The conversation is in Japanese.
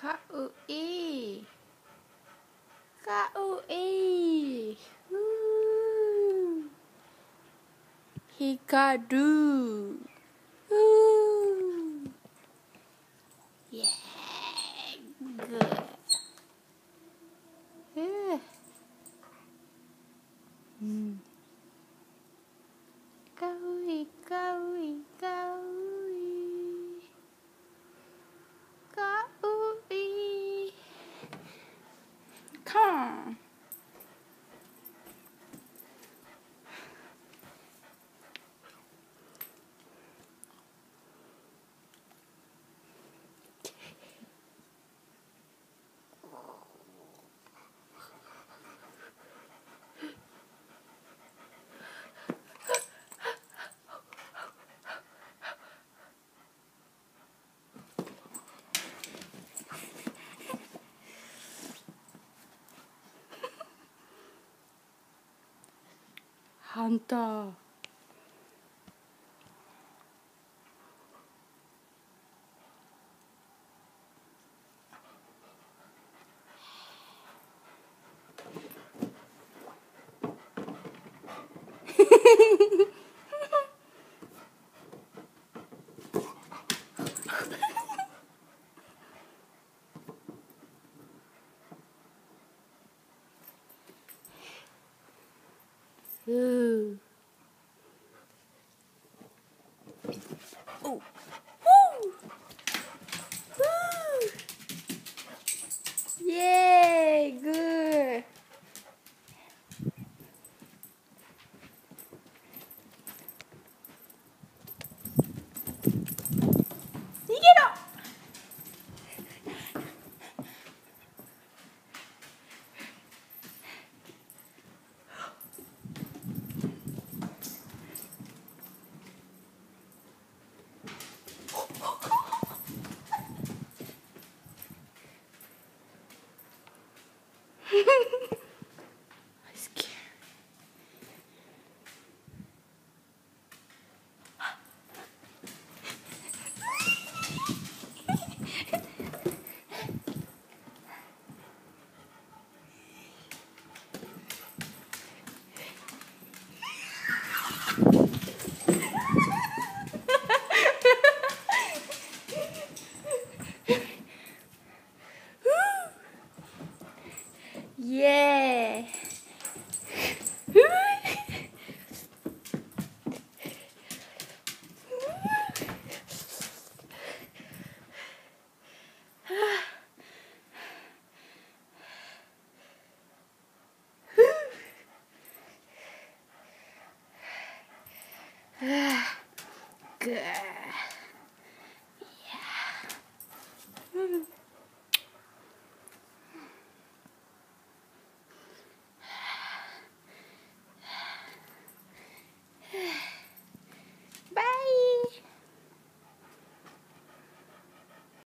Kaui. Kaui. Woo. Hikadu. ハンター。Good.